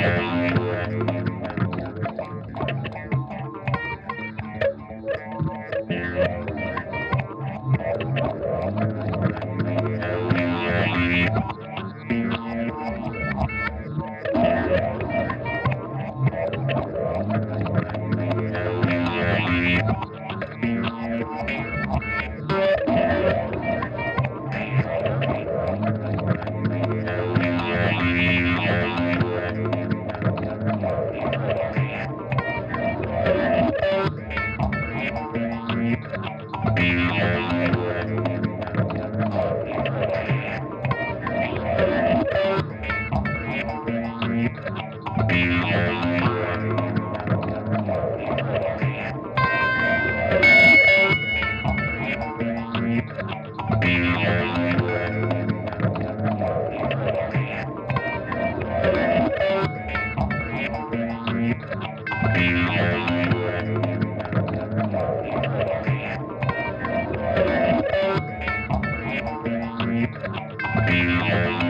Yeah. Yeah.